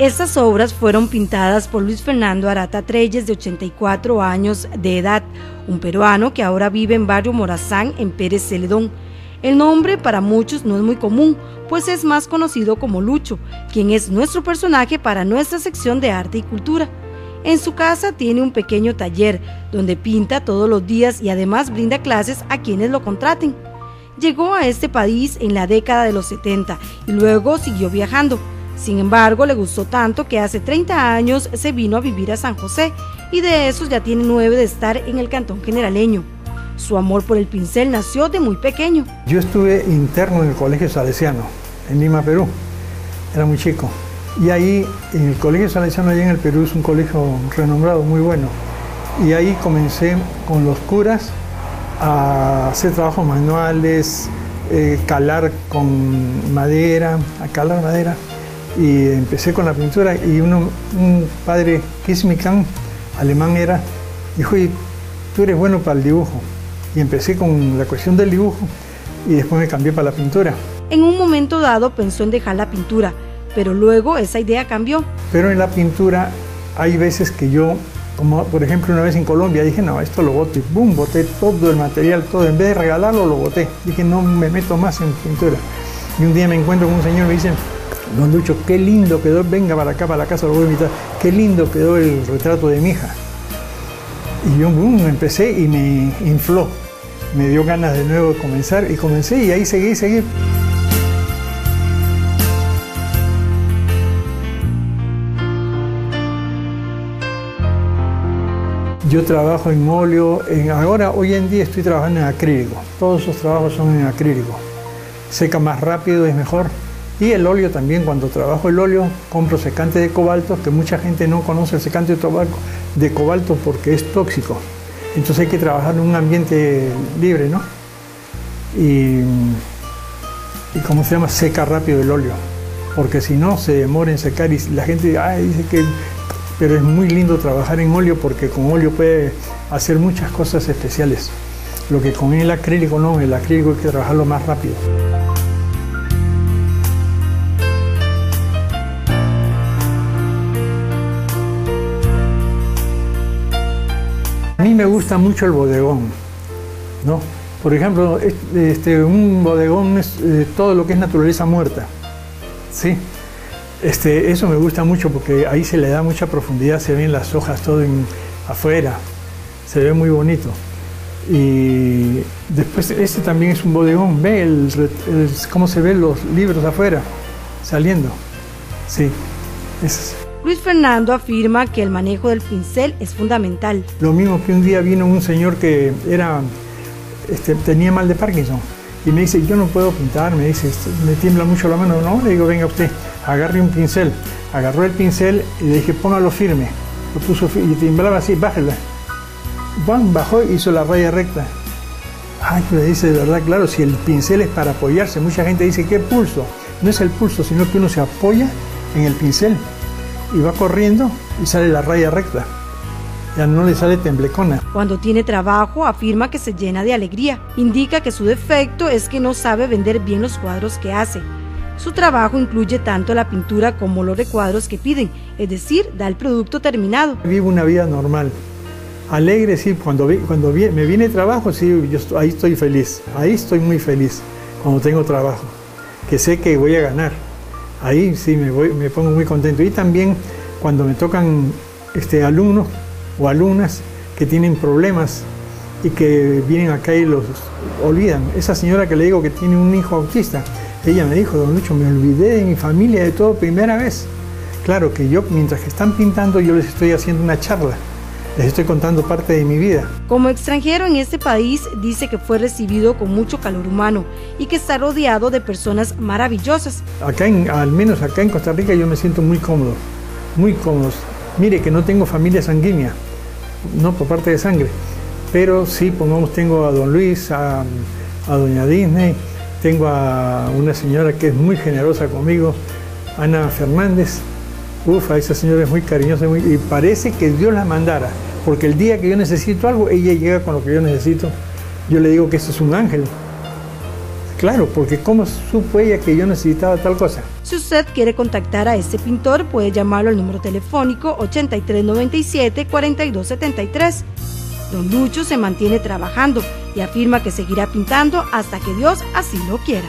Estas obras fueron pintadas por Luis Fernando Arata Treyes, de 84 años de edad, un peruano que ahora vive en barrio Morazán, en Pérez Celedón. El nombre para muchos no es muy común, pues es más conocido como Lucho, quien es nuestro personaje para nuestra sección de arte y cultura. En su casa tiene un pequeño taller donde pinta todos los días y además brinda clases a quienes lo contraten. Llegó a este país en la década de los 70 y luego siguió viajando. Sin embargo, le gustó tanto que hace 30 años se vino a vivir a San José y de esos ya tiene nueve de estar en el cantón generaleño. Su amor por el pincel nació de muy pequeño. Yo estuve interno en el Colegio Salesiano, en Lima, Perú. Era muy chico. Y ahí, en el Colegio Salesiano, allá en el Perú, es un colegio renombrado, muy bueno. Y ahí comencé con los curas a hacer trabajos manuales, eh, calar con madera, a calar madera. Y empecé con la pintura y uno, un padre, Kismikan, alemán era, dijo, tú eres bueno para el dibujo. Y empecé con la cuestión del dibujo y después me cambié para la pintura. En un momento dado pensó en dejar la pintura, pero luego esa idea cambió. Pero en la pintura hay veces que yo, como por ejemplo una vez en Colombia, dije, no, esto lo boté, boom, boté todo el material, todo, en vez de regalarlo, lo boté. Dije, no me meto más en pintura. Y un día me encuentro con un señor y me dice, don Lucho, qué lindo quedó, venga para acá, para la casa, lo voy a invitar, qué lindo quedó el retrato de mi hija. Y yo boom, empecé y me infló, me dio ganas de nuevo de comenzar y comencé y ahí seguí, seguí. Yo trabajo en óleo, en, ahora hoy en día estoy trabajando en acrílico. Todos esos trabajos son en acrílico. Seca más rápido, es mejor. Y el óleo también, cuando trabajo el óleo, compro secante de cobalto, que mucha gente no conoce el secante de cobalto porque es tóxico. Entonces hay que trabajar en un ambiente libre, ¿no? Y, y como se llama, seca rápido el óleo. Porque si no, se demora en secar y la gente dice que pero es muy lindo trabajar en óleo porque con óleo puede hacer muchas cosas especiales. Lo que con el acrílico no, el acrílico hay que trabajarlo más rápido. A mí me gusta mucho el bodegón, ¿no? Por ejemplo, este, un bodegón es eh, todo lo que es naturaleza muerta, ¿sí? Este, eso me gusta mucho porque ahí se le da mucha profundidad, se ven las hojas todo afuera, se ve muy bonito. Y después este también es un bodegón, ve cómo se ven los libros afuera, saliendo. Sí. Luis Fernando afirma que el manejo del pincel es fundamental. Lo mismo que un día vino un señor que era, este, tenía mal de Parkinson y me dice, yo no puedo pintar, me dice, me tiembla mucho la mano. No, le digo, venga usted, agarre un pincel. Agarró el pincel y le dije, póngalo firme. Lo puso firme y temblaba así, bájela. Bajó y hizo la raya recta. Ay, le dice de verdad, claro, si el pincel es para apoyarse, mucha gente dice, ¿qué pulso? No es el pulso, sino que uno se apoya en el pincel y va corriendo y sale la raya recta ya no le sale temblecona. Cuando tiene trabajo, afirma que se llena de alegría. Indica que su defecto es que no sabe vender bien los cuadros que hace. Su trabajo incluye tanto la pintura como los recuadros que piden, es decir, da el producto terminado. Vivo una vida normal, alegre, sí, cuando, cuando me viene trabajo, sí, yo ahí estoy feliz, ahí estoy muy feliz, cuando tengo trabajo, que sé que voy a ganar, ahí sí me, voy, me pongo muy contento. Y también cuando me tocan este, alumnos o alumnas que tienen problemas y que vienen acá y los olvidan. Esa señora que le digo que tiene un hijo autista, ella me dijo, don Lucho, me olvidé de mi familia de todo primera vez. Claro que yo, mientras que están pintando, yo les estoy haciendo una charla. Les estoy contando parte de mi vida. Como extranjero en este país, dice que fue recibido con mucho calor humano y que está rodeado de personas maravillosas. Acá, en, al menos acá en Costa Rica, yo me siento muy cómodo, muy cómodo. Mire que no tengo familia sanguínea, no por parte de sangre, pero sí, pongamos, tengo a don Luis, a, a doña Disney, tengo a una señora que es muy generosa conmigo, Ana Fernández. Ufa, esa señora es muy cariñosa y parece que Dios la mandara, porque el día que yo necesito algo, ella llega con lo que yo necesito. Yo le digo que eso es un ángel. Claro, porque ¿cómo supo ella que yo necesitaba tal cosa? Si usted quiere contactar a este pintor, puede llamarlo al número telefónico 8397-4273. Don Lucho se mantiene trabajando y afirma que seguirá pintando hasta que Dios así lo quiera.